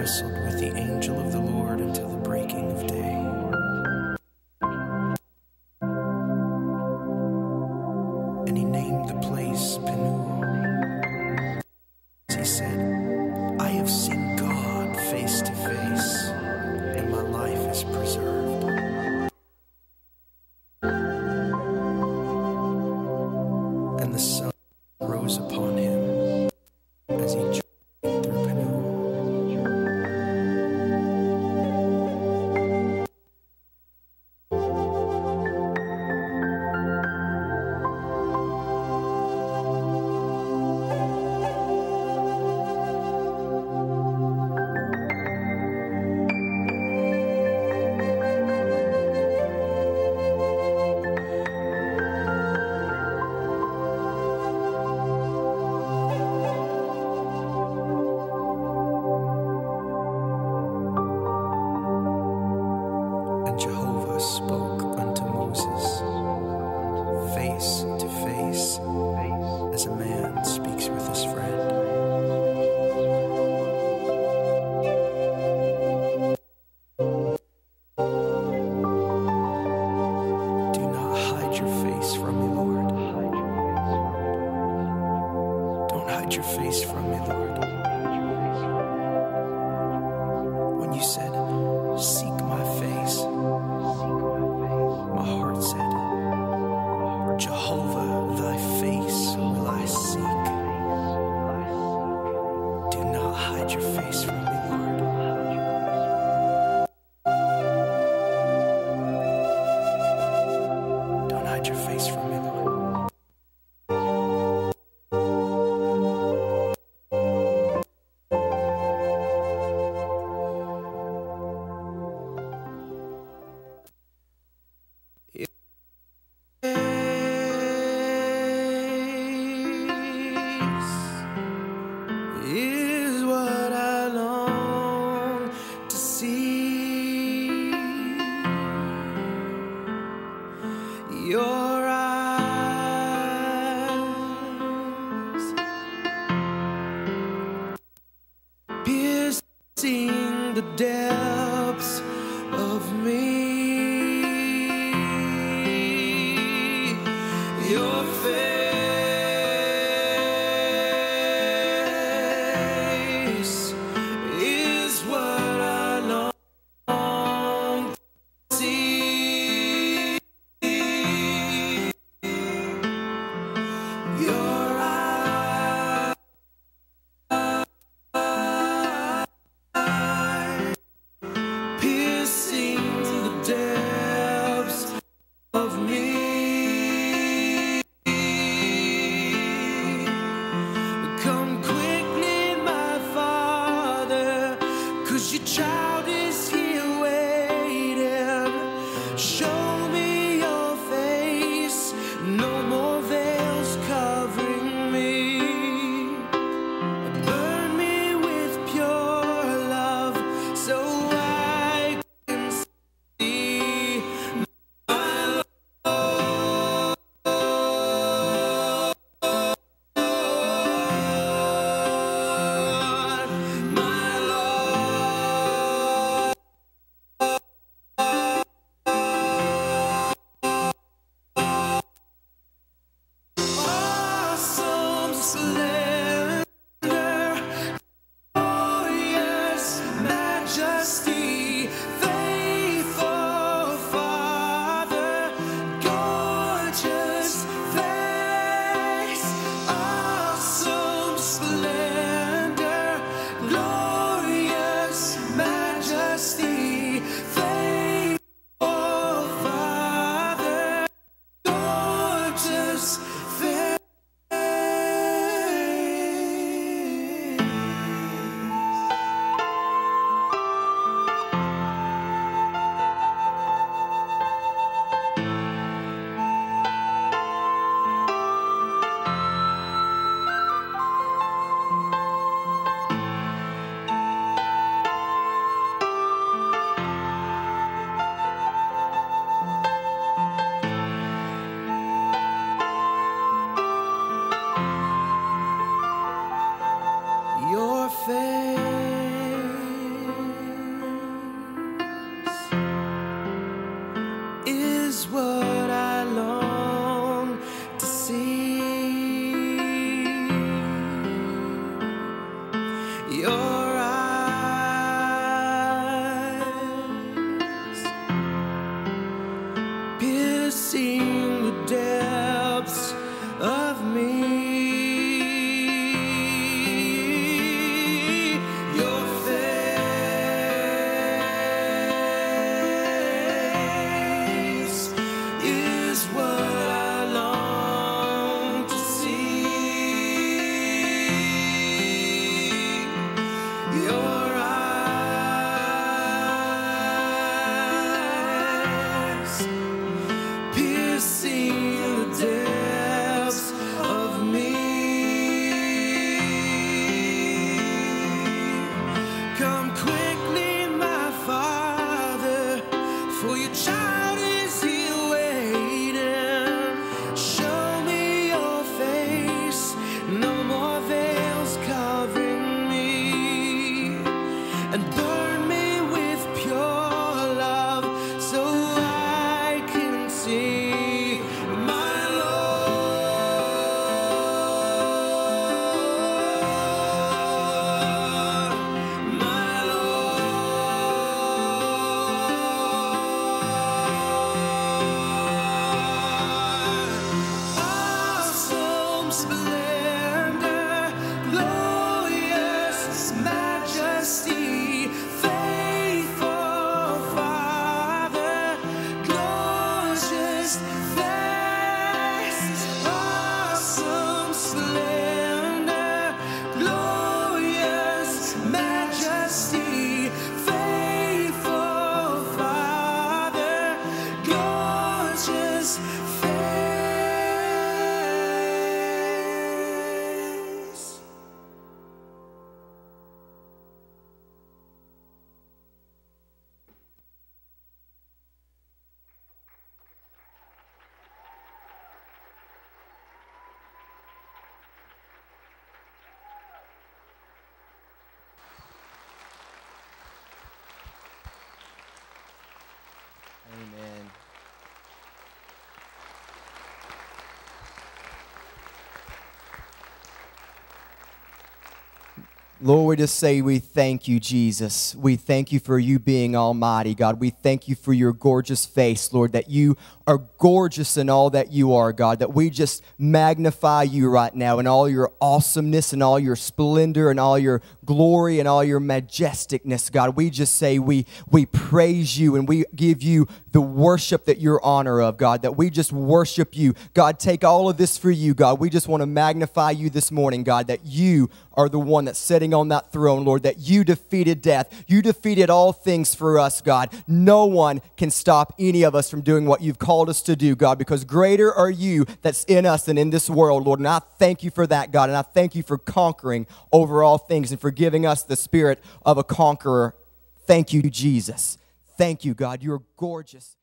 wrestled with the angel of face from me, Lord. When you said, your eyes, piercing the depths of me. Your face. Cause you try. and boom. Lord, we just say we thank you, Jesus. We thank you for you being almighty, God. We thank you for your gorgeous face, Lord, that you are gorgeous in all that you are, God, that we just magnify you right now in all your awesomeness and all your splendor and all your glory and all your majesticness, God. We just say we, we praise you and we give you the worship that you're honor of, God, that we just worship you. God, take all of this for you, God. We just want to magnify you this morning, God, that you are the one that's sitting on that throne, Lord, that you defeated death. You defeated all things for us, God. No one can stop any of us from doing what you've called us to do, God, because greater are you that's in us than in this world, Lord. And I thank you for that, God. And I thank you for conquering over all things and for giving us the spirit of a conqueror. Thank you, Jesus. Thank you, God. You're gorgeous.